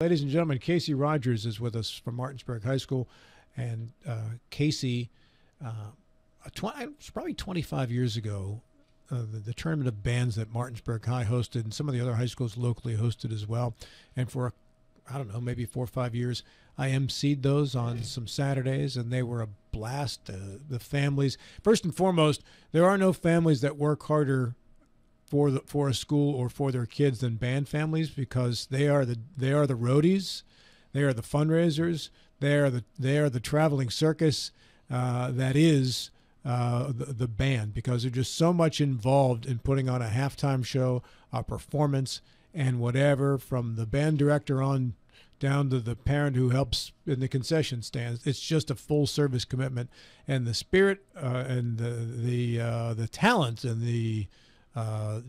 Ladies and gentlemen, Casie Rogers is with us from Martinsburg High School. And uh, Casie, uh, tw- it's probably 25 years ago, uh, the, the, tournament of bands that Martinsburg High hosted and some of the other high schools locally hosted as well. And for, I don't know, maybe four or five years, I emceed those on some Saturdays, and they were a blast. Uh, the families, first and foremost, there are no families that work harder for the for a school or for their kids than band families because they are the they are the roadies, they are the fundraisers, they are the they are the traveling circus uh, that is uh, the, the band because they're just so much involved in putting on a halftime show, a performance, and whatever from the band director on down to the parent who helps in the concession stands. It's just a full service commitment, and the spirit uh, and the the uh, the talent and the uh,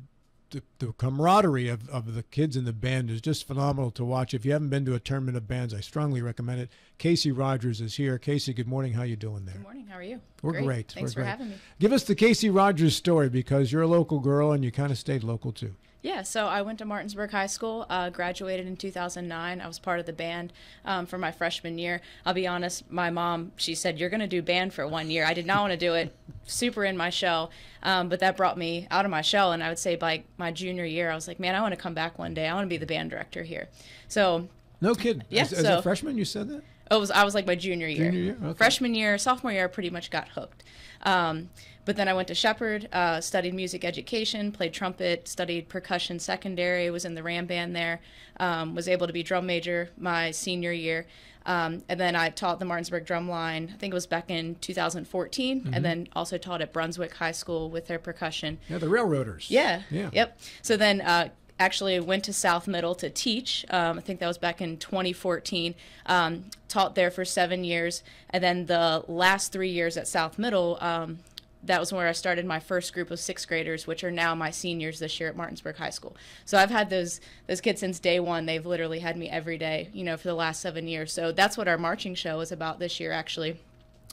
the, the, camaraderie of, of the kids in the band is just phenomenal to watch. If you haven't been to a tournament of bands, I strongly recommend it. Casie Rogers is here. Casie, good morning. How you doing there? Good morning. How are you? We're great. great. Thanks We're for great. having me. Give us the Casie Rogers story because you're a local girl and you kind of stayed local too. Yeah, so I went to Martinsburg High School, uh, graduated in 2009. I was part of the band um, for my freshman year. I'll be honest, my mom, she said, You're going to do band for one year. I did not want to do it, super in my shell. Um, but that brought me out of my shell. And I would say by my junior year, I was like, Man, I want to come back one day. I want to be the band director here. So, no kid. Yeah, as, so, a freshman, you said that? Oh, it was I was like my junior year. Junior year, okay. Freshman year, sophomore year, I pretty much got hooked. Um, but then I went to Shepherd, uh, studied music education, played trumpet, studied percussion secondary, was in the Ram band there, um, was able to be drum major my senior year. Um, and then I taught the Martinsburg drum line, I think it was back in 2014, mm-hmm. and then also taught at Brunswick High School with their percussion. Yeah, the railroaders. Yeah. Yeah. Yep. So then uh, actually went to South Middle to teach. Um, I think that was back in 2014. Um, taught there for seven years, and then the last three years at South Middle, um, that was where I started my first group of sixth graders, which are now my seniors this year at Martinsburg High School. So I've had those those kids since day one. They've literally had me every day, you know, for the last seven years. So that's what our marching show is about this year, actually.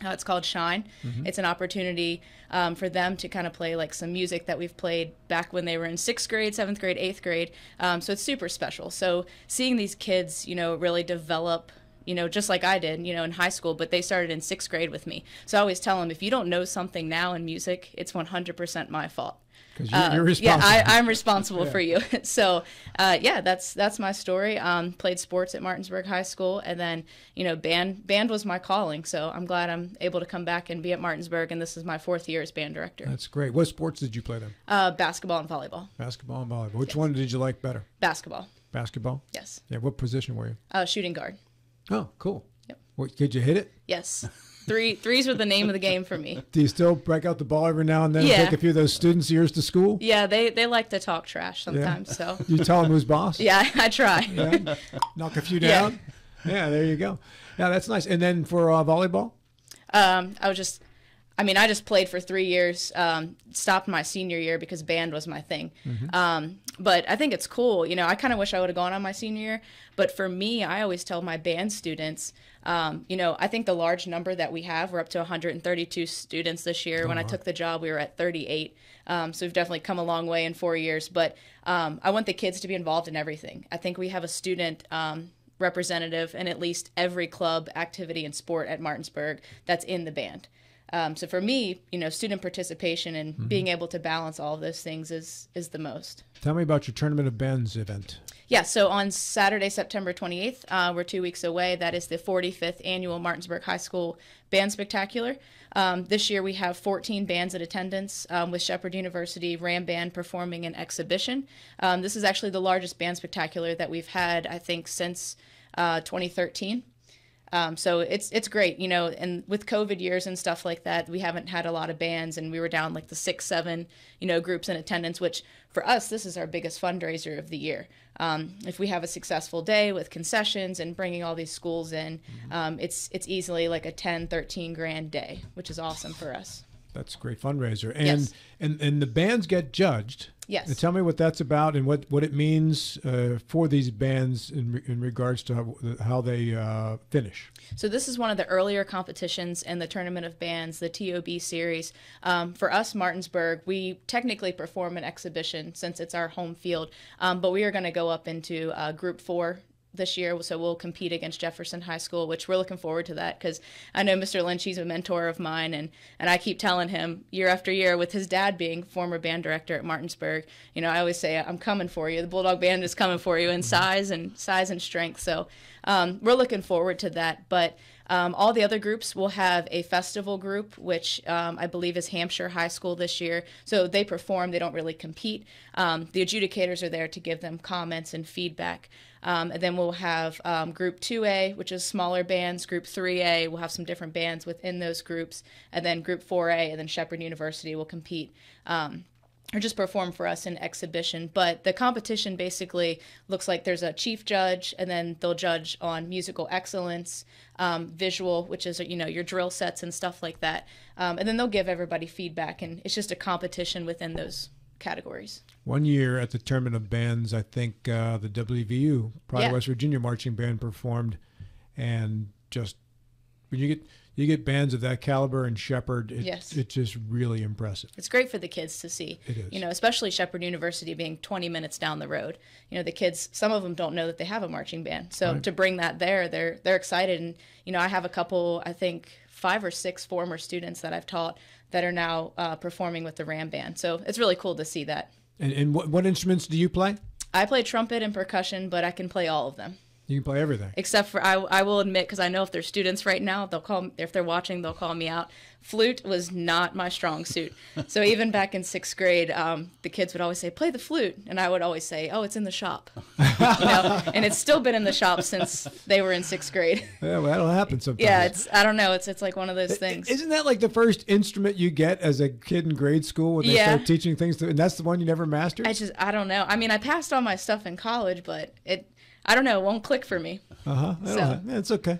Uh, it's called Shine. Mm-hmm. It's an opportunity um, for them to kind of play like some music that we've played back when they were in sixth grade, seventh grade, eighth grade. Um, so it's super special. So seeing these kids, you know, really develop you know, just like I did, you know, in high school, but they started in sixth grade with me. So I always tell them if you don't know something now in music, it's 100% my fault. Because you're, uh, you're, responsible. Yeah, I, am responsible yeah. for you. so, uh, yeah, that's that's my story. Um, played sports at Martinsburg High School, and then you know, band band was my calling. So I'm glad I'm able to come back and be at Martinsburg, and this is my fourth year as band director. That's great. What sports did you play then? Uh, basketball and volleyball. Basketball and volleyball. Which yes. one did you like better? Basketball. Basketball. Yes. Yeah. What position were you? Uh, shooting guard. Oh, cool. Yep. What, could you hit it? Yes. Three threes were the name of the game for me. Do you still break out the ball every now and then yeah. and take a few of those students' ears to school? Yeah, they, they like to talk trash sometimes. Yeah. So you tell them who's boss. Yeah, I try. Yeah. Knock a few down. Yeah. yeah, there you go. Yeah, that's nice. And then for uh, volleyball, um, I was just I mean, I just played for three years, um, stopped my senior year because band was my thing. Mm-hmm. Um, but I think it's cool. You know, I kind of wish I would have gone on my senior year. But for me, I always tell my band students, um, you know, I think the large number that we have, we're up to 132 students this year. Oh, when I took the job, we were at 38. Um, so we've definitely come a long way in four years. But um, I want the kids to be involved in everything. I think we have a student um, representative in at least every club, activity, and sport at Martinsburg that's in the band. Um, so for me, you know, student participation and mm-hmm. being able to balance all of those things is is the most. Tell me about your Tournament of Bands event. Yeah, so on Saturday, September 28th, uh, we're two weeks away. That is the 45th annual Martinsburg High School Band Spectacular. Um, this year we have 14 bands in attendance um, with Shepherd University Ram Band performing an exhibition. Um, this is actually the largest band spectacular that we've had, I think, since uh, 2013. Um, so it's it's great, you know. And with COVID years and stuff like that, we haven't had a lot of bands, and we were down like the six, seven, you know, groups in attendance. Which for us, this is our biggest fundraiser of the year. Um, if we have a successful day with concessions and bringing all these schools in, mm-hmm. um, it's it's easily like a 10, 13 grand day, which is awesome for us. That's a great fundraiser, and yes. and and the bands get judged Yes. And tell me what that's about and what, what it means uh, for these bands in, in regards to how, how they uh, finish. So, this is one of the earlier competitions in the Tournament of Bands, the TOB series. Um, for us, Martinsburg, we technically perform an exhibition since it's our home field, um, but we are going to go up into uh, Group 4 this year, so we'll compete against Jefferson High School, which we're looking forward to that because I know Mr. Lynch, he's a mentor of mine, and and I keep telling him year after year, with his dad being former band director at Martinsburg, you know, I always say I'm coming for you. The Bulldog Band is coming for you in size and size and strength. So um, we're looking forward to that, but. Um, all the other groups will have a festival group, which um, I believe is Hampshire High School this year. So they perform, they don't really compete. Um, the adjudicators are there to give them comments and feedback. Um, and then we'll have um, Group 2A, which is smaller bands. Group 3A, we'll have some different bands within those groups. And then Group 4A, and then Shepherd University will compete. Um, or just perform for us in exhibition. But the competition basically looks like there's a chief judge, and then they'll judge on musical excellence, um, visual, which is you know your drill sets and stuff like that, um, and then they'll give everybody feedback, and it's just a competition within those categories. One year at the tournament of bands, I think uh, the WVU, Pride Yeah. West Virginia marching band performed, and just when you get you get bands of that caliber and Shepherd, it, Yes. it's just really impressive. It's great for the kids to see. It is. You know, especially Shepherd University being 20 minutes down the road. You know, the kids, some of them don't know that they have a marching band. So Right. to bring that there, they're they're excited. And you know, I have a couple, I think five or six former students that I've taught that are now uh, performing with the Ram band. So it's really cool to see that. And, and what, what instruments do you play? I play trumpet and percussion, but I can play all of them. You can play everything. Except for I, I will admit because I know if they're students right now, they'll call if they're watching, they'll call me out. Flute was not my strong suit. So even back in sixth grade, um, the kids would always say, "Play the flute," and I would always say, "Oh, it's in the shop." you know, and it's still been in the shop since they were in sixth grade. Yeah, well, that'll happen sometimes. yeah, it's I don't know, it's it's like one of those things. Isn't that like the first instrument you get as a kid in grade school when they Yeah. start teaching things? To, and that's the one you never mastered? I just I don't know. I mean, I passed all my stuff in college, but it I don't know, it won't click for me. Uh huh. So- It's okay.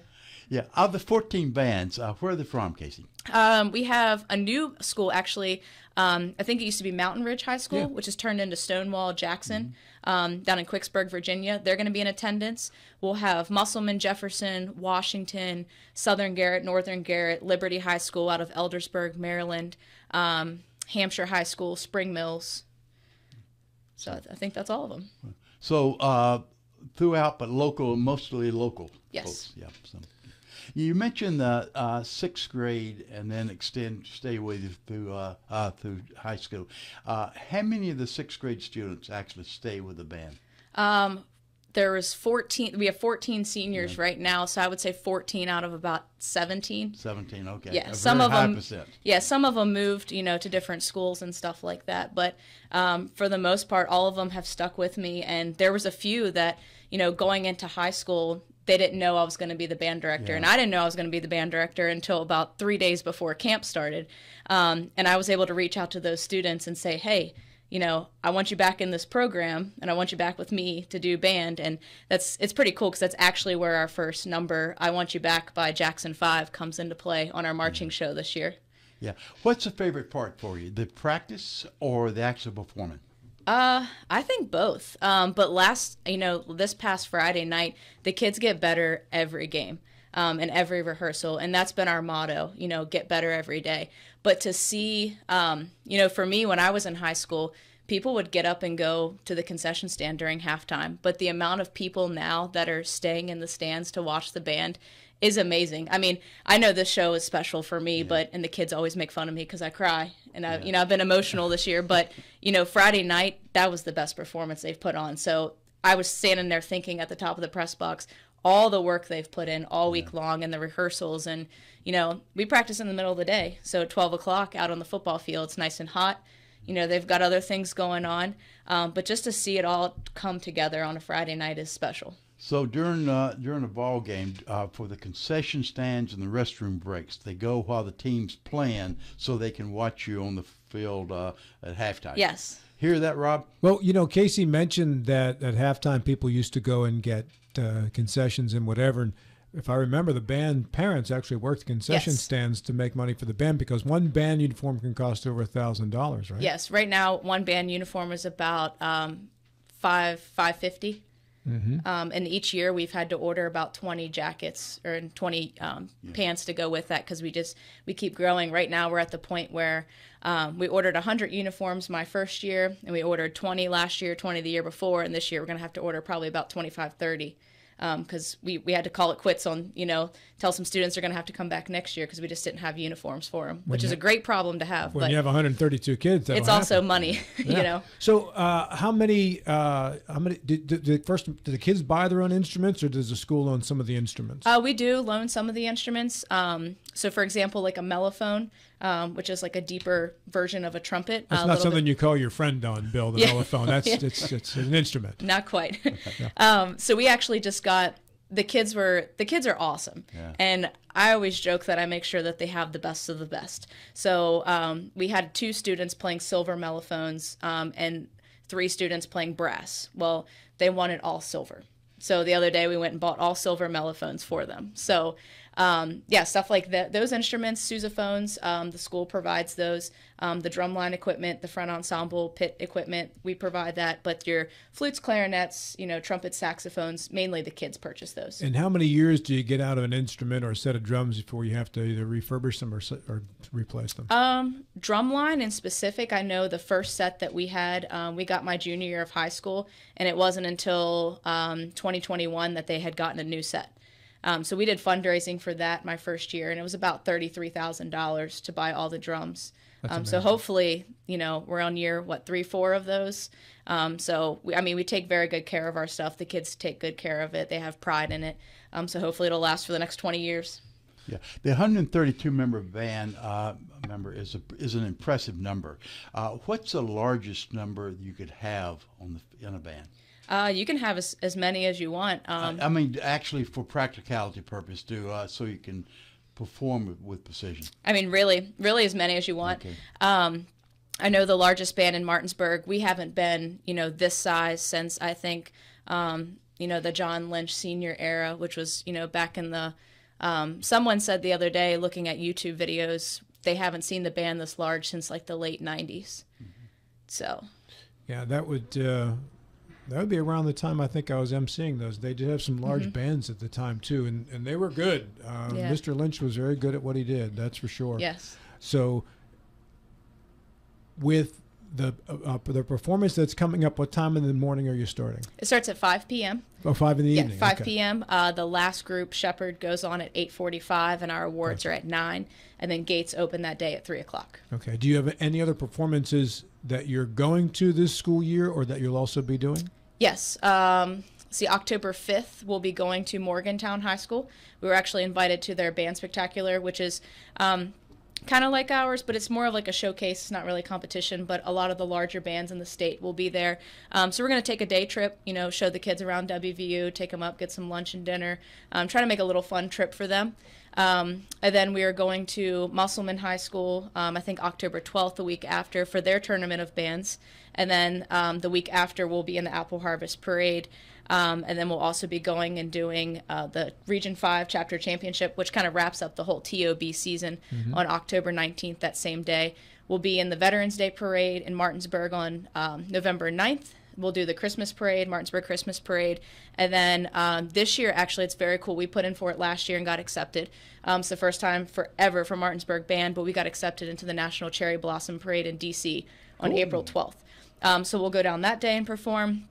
Yeah, of the 14 bands, uh, where are they from, Casie? Um, we have a new school actually. Um, I think it used to be Mountain Ridge High School, Yeah. which is turned into Stonewall Jackson um, down in Quicksburg, Virginia. They're going to be in attendance. We'll have Musselman, Jefferson, Washington, Southern Garrett, Northern Garrett, Liberty High School out of Eldersburg, Maryland, um, Hampshire High School, Spring Mills. So I- I think that's all of them. So uh, throughout, but local, mostly local. Yes. Folks. Yeah. So. You mentioned the uh, sixth grade and then extend, stay with you through uh, uh, through high school. Uh, how many of the sixth grade students actually stay with the band? Um, there was 14, we have 14 seniors right now, so I would say 14 out of about 17. 17. Okay. Yeah, A some of them. Percent. Yeah, some of them moved, you know, to different schools and stuff like that. But um, for the most part, all of them have stuck with me. And there was a few that, you know, going into high school, they didn't know I was going to be the band director, and I didn't know I was going to be the band director until about three days before camp started. Um, and I was able to reach out to those students and say, hey. You know, I want you back in this program, and I want you back with me to do band, and that's it's pretty cool because that's actually where our first number, "I Want You Back" by Jackson Five, comes into play on our marching show this year. Yeah. What's the favorite part for you? The practice or the actual performance? Uh, I think both. Um, but last, you know, this past Friday night, the kids get better every game, um, and every rehearsal, and that's been our motto. You know, get better every day. But to see, um, you know, for me when I was in high school, people would get up and go to the concession stand during halftime. But the amount of people now that are staying in the stands to watch the band is amazing. I mean, I know this show is special for me, but and the kids always make fun of me because I cry, and I, you know, I've been emotional this year. But you know, Friday night that was the best performance they've put on. So I was standing there thinking at the top of the press box, all the work they've put in all week long, and the rehearsals, and you know, we practice in the middle of the day, so at twelve o'clock out on the football field, it's nice and hot. You know, they've got other things going on, um, but just to see it all come together on a Friday night is special. So during uh, during a ball game, uh, for the concession stands and the restroom breaks, they go while the team's playing, so they can watch you on the field uh, at halftime. Yes. Hear that, Rob? Well, you know, Casie mentioned that at halftime people used to go and get uh, concessions and whatever. And if I remember, the band parents actually worked concession Yes. stands to make money for the band because one band uniform can cost over a thousand dollars, right? Yes, right now one band uniform is about um, five five fifty. Um, and each year we've had to order about 20 jackets or 20 um, pants to go with that because we just we keep growing. Right now we're at the point where um, we ordered 100 uniforms my first year and we ordered 20 last year, 20 the year before, and this year we're going to have to order probably about 25, 30 because we, we had to call it quits on, you know, tell some students they're going to have to come back next year because we just didn't have uniforms for them, which is a great problem to have. When but you have 132 kids, it's also happen. money, you know. So, uh, how many? Uh, how many? Did, did, did first? Do the kids buy their own instruments, or does the school own some of the instruments? Uh, we do loan some of the instruments. Um, so, for example, like a mellophone, um, which is like a deeper version of a trumpet. That's a not something bit- you call your friend on, Bill. The Yeah. telephone. That's it's it's an instrument. Not quite. um, so we actually just got the kids were the kids are awesome, Yeah. and I always joke that I make sure that they have the best of the best. So um, we had two students playing silver mellophones um, and three students playing brass. Well, they wanted all silver. So the other day we went and bought all silver mellophones for them. So um, yeah, stuff like that. Those instruments, sousaphones, um, the school provides those. Um, the drumline equipment, the front ensemble pit equipment, we provide that. But your flutes, clarinets, you know, trumpets, saxophones, mainly the kids purchase those. And how many years do you get out of an instrument or a set of drums before you have to either refurbish them or or replace them? Um, drumline in specific, I know the first set that we had, um, we got my junior year of high school, and it wasn't until um, 2021 that they had gotten a new set. Um, so we did fundraising for that my first year, and it was about thirty-three thousand dollars to buy all the drums. Um, so hopefully, you know, we're on year what three, four of those. Um, so we, I mean, we take very good care of our stuff. The kids take good care of it. They have pride in it. Um, so hopefully, it'll last for the next twenty years. Yeah, the 132 member band uh, member is a, is an impressive number. Uh, what's the largest number you could have on the in a band? Uh, you can have as, as many as you want. Um, I mean, actually, for practicality purpose, to uh, so you can perform with, with precision. I mean, really, really as many as you want. Okay. Um, I know the largest band in Martinsburg. We haven't been, you know, this size since I think, um, you know, the John Lynch senior era, which was, you know, back in the. Um, someone said the other day, looking at YouTube videos, they haven't seen the band this large since like the late '90s. So Yeah, that would uh, that would be around the time I think I was emceeing those. They did have some large bands at the time too, and and they were good. Uh, Yeah. Mr. Lynch was very good at what he did. That's for sure. yes, So, with the uh, uh, the performance that's coming up, what time in the morning are you starting? it starts at 5 p.m. Oh, five in the Yeah, evening. 5 okay. p.m. Uh, the last group, Shepherd, goes on at 8:45, and our awards are at nine, and then gates open that day at three o'clock. Okay. Do you have any other performances that you're going to this school year, or that you'll also be doing? Yes. Um, see, October 5th, we'll be going to Morgantown High School. We were actually invited to their band spectacular, which is um, kind of like ours, but it's more of like a showcase. It's not really competition, but a lot of the larger bands in the state will be there. Um, so we're going to take a day trip, you know, show the kids around WVU, take them up, get some lunch and dinner, um, try to make a little fun trip for them. Um, and then we are going to Musselman High School, um, I think October 12th, the week after, for their tournament of bands. And then um, the week after, we'll be in the Apple Harvest Parade. Um, and then we'll also be going and doing uh, the Region 5 Chapter Championship, which kind of wraps up the whole TOB season on October 19th, that same day. We'll be in the Veterans Day Parade in Martinsburg on um, November 9th. We'll do the Christmas parade, Martinsburg Christmas parade, and then um, this year actually it's very cool. We put in for it last year and got accepted. Um, it's the first time forever for Martinsburg band, but we got accepted into the National Cherry Blossom Parade in DC on April 12th. Um, so we'll go down that day and perform.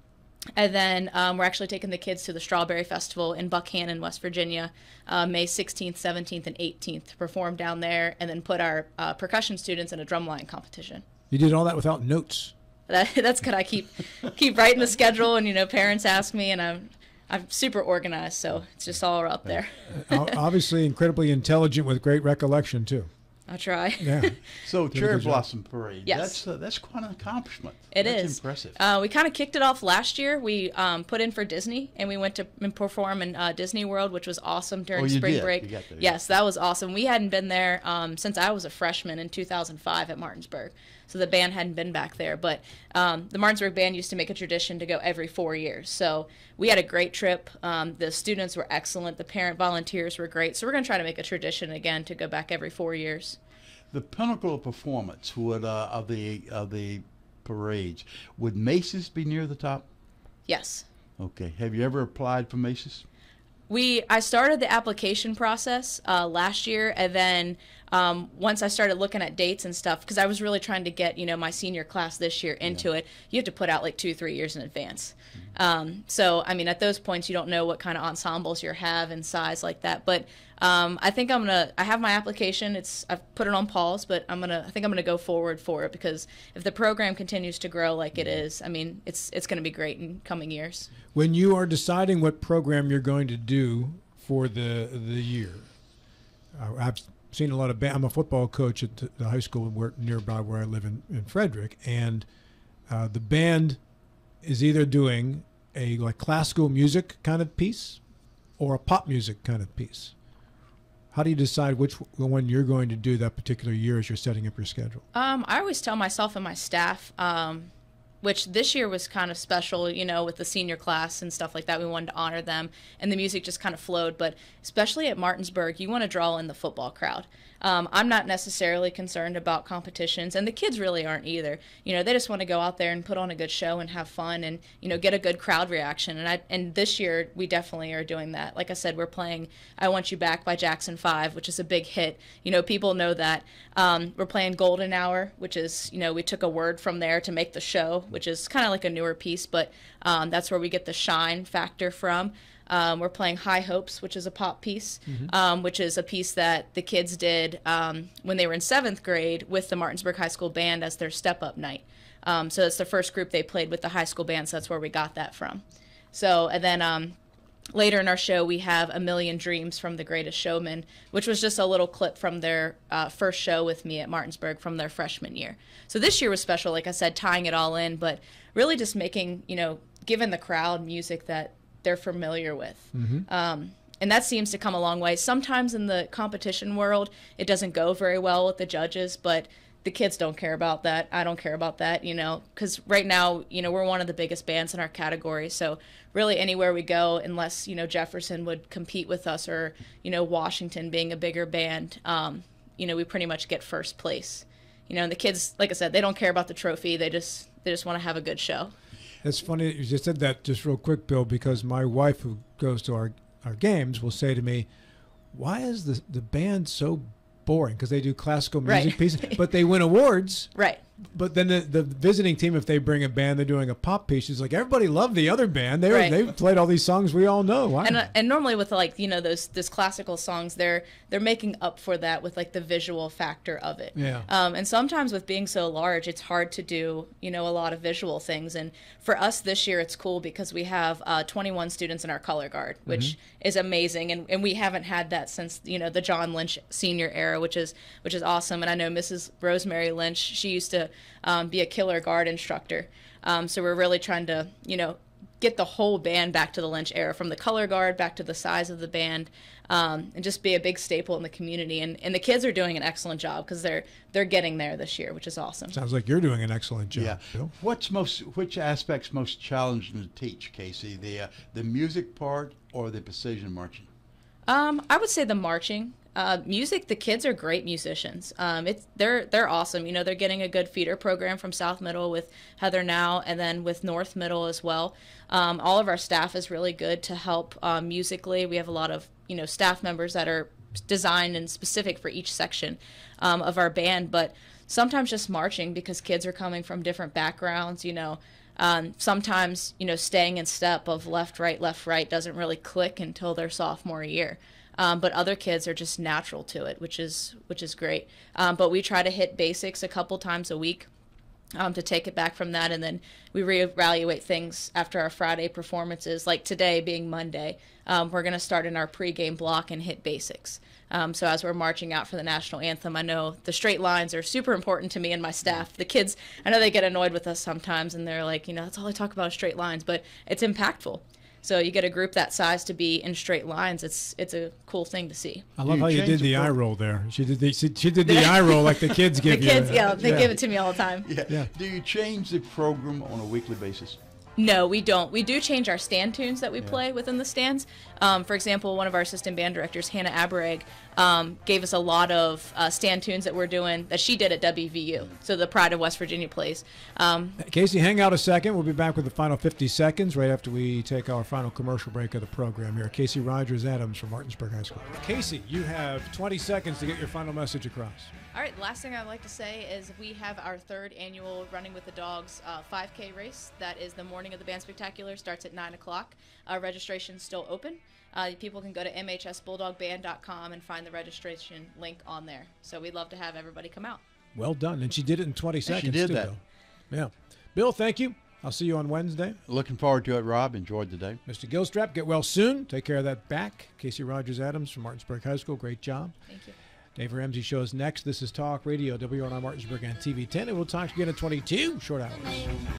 And then um, we're actually taking the kids to the Strawberry Festival in Buckhannon, West Virginia, uh, May 16th, 17th, and 18th to perform down there, and then put our uh, percussion students in a drumline competition. You did all that without notes. That, that's good. I keep keep writing the schedule, and you know, parents ask me, and I'm I'm super organized, so it's just all up there. Obviously, incredibly intelligent with great recollection too. I try. Yeah. So Cherry. Blossom Parade. Yes. That's uh, that's quite an accomplishment. It that's is impressive. Uh, we kind of kicked it off last year. We um, put in for Disney, and we went to perform in uh, Disney World, which was awesome during Oh, you spring did. break. You got there, yeah. yes, that was awesome. We hadn't been there um, since I was a freshman in 2005 at Martinsburg, so the band hadn't been back there. But um, the Martinsburg band used to make a tradition to go every four years. So we had a great trip. Um, the students were excellent. The parent volunteers were great. So we're going to try to make a tradition again to go back every four years. the pinnacle of performance would uh, of the of the parades would Macy's be near the top? Yes. Okay. Have you ever applied for Macy's? We I started the application process uh, last year, and then um, once I started looking at dates and stuff, because I was really trying to get you know my senior class this year into it, you have to put out like two three years in advance. Um, so I mean, at those points, you don't know what kind of ensembles you have and size like that. But um, I think I'm gonna. I have my application. It's I've put it on pause, but I'm gonna. I think I'm gonna go forward for it because if the program continues to grow like it is, I mean, it's it's gonna be great in coming years. When you are deciding what program you're going to do for the the year, uh, I've seen a lot of. Band, I'm a football coach at the high school where, nearby where I live in, in Frederick, and uh, the band is either doing a like classical music kind of piece or a pop music kind of piece. How do you decide which one you're going to do that particular year as you're setting up your schedule? Um, I always tell myself and my staff, um, which this year was kind of special, you know, with the senior class and stuff like that. We wanted to honor them, and the music just kind of flowed. But especially at Martinsburg, you want to draw in the football crowd. Um, I'm not necessarily concerned about competitions, and the kids really aren't either. You know, they just want to go out there and put on a good show and have fun, and you know, get a good crowd reaction. And I and this year we definitely are doing that. Like I said, we're playing "I Want You Back" by Jackson Five, which is a big hit. You know, people know that. Um, we're playing "Golden Hour," which is you know we took a word from there to make the show, which is kind of like a newer piece, but um, that's where we get the shine factor from. Um, we're playing High Hopes, which is a pop piece, mm-hmm. um, which is a piece that the kids did um, when they were in seventh grade with the Martinsburg High School Band as their step up night. Um, so it's the first group they played with the high school band, so that's where we got that from. So, and then um, later in our show, we have A Million Dreams from The Greatest Showman, which was just a little clip from their uh, first show with me at Martinsburg from their freshman year. So this year was special, like I said, tying it all in, but really just making, you know, giving the crowd music that they're familiar with. Mm-hmm. Um, and that seems to come a long way. Sometimes in the competition world, it doesn't go very well with the judges, but the kids don't care about that. I don't care about that, you know, because right now, you know, we're one of the biggest bands in our category. So really, anywhere we go, unless you know Jefferson would compete with us, or you know Washington being a bigger band, um, you know, we pretty much get first place. You know, and the kids, like I said, they don't care about the trophy. They just they just want to have a good show. It's funny that you just said that just real quick, Bill, because my wife, who goes to our, our games, will say to me, Why is the, the band so boring? Because they do classical music right. pieces, but they win awards. Right but then the, the visiting team, if they bring a band, they're doing a pop piece. It's like everybody loved the other band. They right. they played all these songs we all know. And uh, and normally with like you know those those classical songs, they're they're making up for that with like the visual factor of it. Yeah. Um, and sometimes with being so large, it's hard to do you know a lot of visual things. And for us this year, it's cool because we have uh, 21 students in our color guard, which mm-hmm. is amazing. And and we haven't had that since you know the John Lynch senior era, which is which is awesome. And I know Mrs. Rosemary Lynch, she used to um, be a killer guard instructor. Um, so we're really trying to, you know, get the whole band back to the Lynch era, from the color guard back to the size of the band, um, and just be a big staple in the community. And, and the kids are doing an excellent job because they're they're getting there this year, which is awesome. Sounds like you're doing an excellent job. Yeah. Bill. What's most which aspects most challenging to teach, Casie? The uh, the music part or the precision marching? Um, I would say the marching. Uh, music, the kids are great musicians. Um, it's they're they're awesome. You know, they're getting a good feeder program from South Middle with Heather now, and then with North Middle as well. Um, all of our staff is really good to help um, musically. We have a lot of you know staff members that are designed and specific for each section um, of our band, but sometimes just marching because kids are coming from different backgrounds. You know. Um, sometimes you know staying in step of left right left right doesn't really click until their sophomore year um, but other kids are just natural to it, which is which is great. Um, but we try to hit basics a couple times a week. Um, to take it back from that, and then we reevaluate things after our Friday performances. Like today being Monday, um, we're going to start in our pregame block and hit basics. Um, so as we're marching out for the national anthem, I know the straight lines are super important to me and my staff. The kids, I know they get annoyed with us sometimes, and they're like, you know, that's all I talk about is straight lines, but it's impactful. So you get a group that size to be in straight lines. It's it's a cool thing to see. I love you how you did the, eye roll there. She did the she, she did the eye roll like the kids give the you. kids, yeah, they yeah. give it to me all the time. Yeah. yeah. Do you change the program on a weekly basis? No, we don't. We do change our stand tunes that we play within the stands. Um, for example, one of our assistant band directors, Hannah Abereg, um, gave us a lot of uh, stand tunes that we're doing that she did at WVU. So the Pride of West Virginia plays. Um, Casie, hang out a second. We'll be back with the final 50 seconds right after we take our final commercial break of the program here. Casie Rogers Adams from Martinsburg High School. Casie, you have 20 seconds to get your final message across. All right, the last thing I'd like to say is we have our third annual Running with the Dogs uh, 5K race. That is the morning of the band spectacular. Starts at 9 o'clock. Uh, registration's still open. Uh, people can go to mhsbulldogband.com and find the registration link on there. So we'd love to have everybody come out. Well done. And she did it in 20 seconds, She did too, that. Bill. Yeah. Bill, thank you. I'll see you on Wednesday. Looking forward to it, Rob. Enjoyed the day. Mr. Gilstrap, get well soon. Take care of that back. Casie Rogers Adams from Martinsburg High School. Great job. Thank you. Dave Ramsey shows next. This is Talk Radio, WRNR Martinsburg and TV 10. And we'll talk again at 22 short hours.